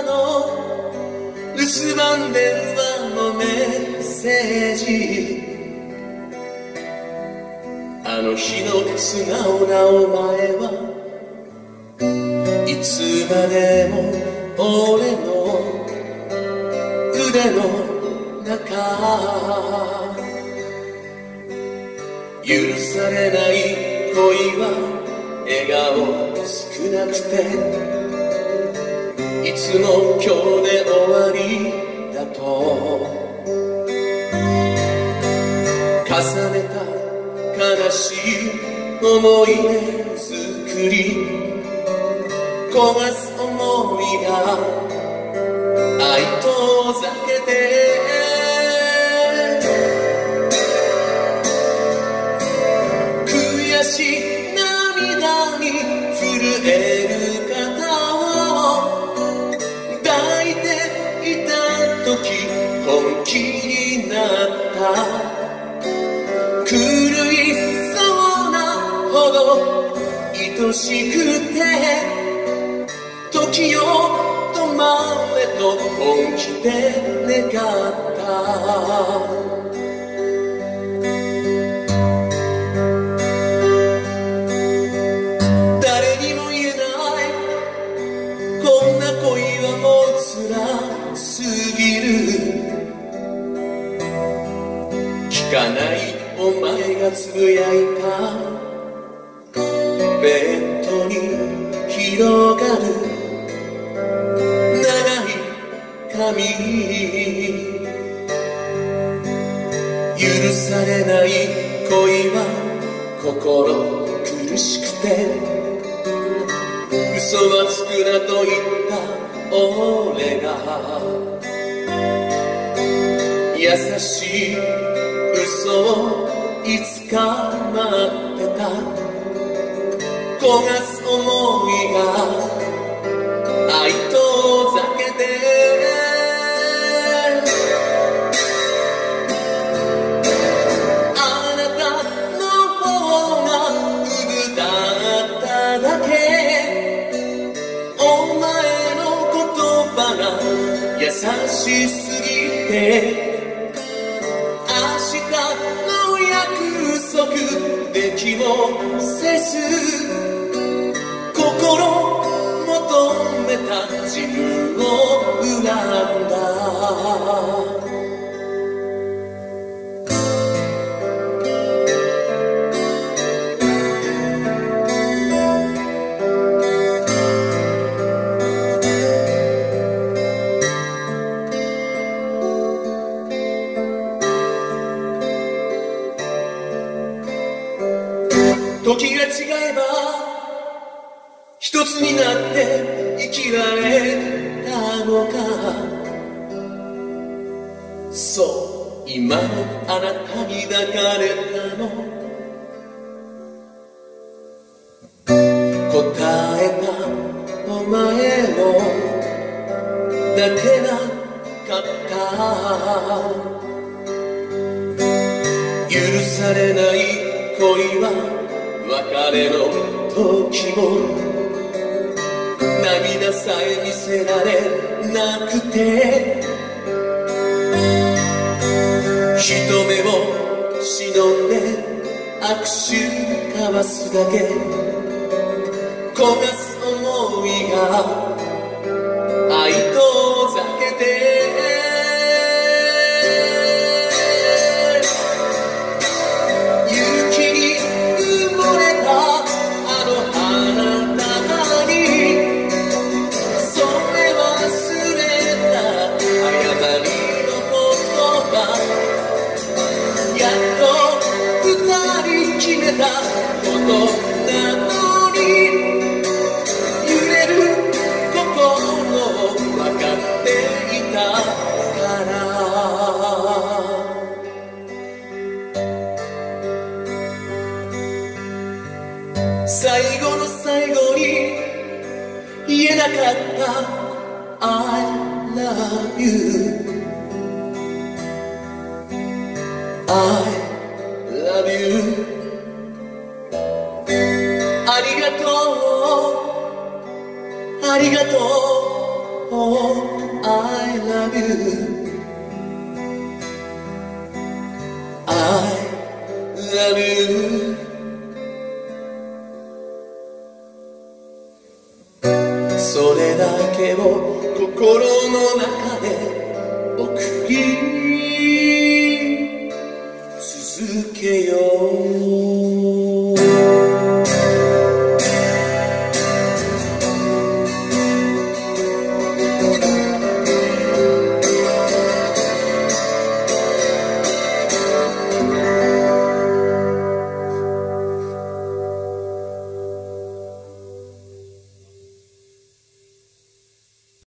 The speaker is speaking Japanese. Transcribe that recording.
からの。留守番電話のメッセージ。あの日の素直なお前は。いつまでも俺の。腕の中。許されない恋は。笑顔少なくて。いつも今日で終わりだと。重ねた悲しい思い出作り。壊す思いが愛愛しくて時を止まれと本気で願った。誰にも言えないこんな恋はもう辛すぎる。聞かないお前がつぶやいた。広がる長い髪。許されない恋は心苦しくて。嘘はつくなと言った俺が。優しい嘘をいつか待ってた。焦がす想いが愛と酒で。あなたの方がうぐだっただけ。お前の言葉が優しすぎて。た自一つになって生きられたのか。そう今のあなたに抱かれたの。答えたお前のだけなかった。許されない恋は別れの時も涙さえ見せられなくて。人目を忍んで握手交わすだけ。焦がす想いが愛と最後の最後に言えなかった I love you I love you ありがとう Oh, I love you. I love you. それだけを心の中で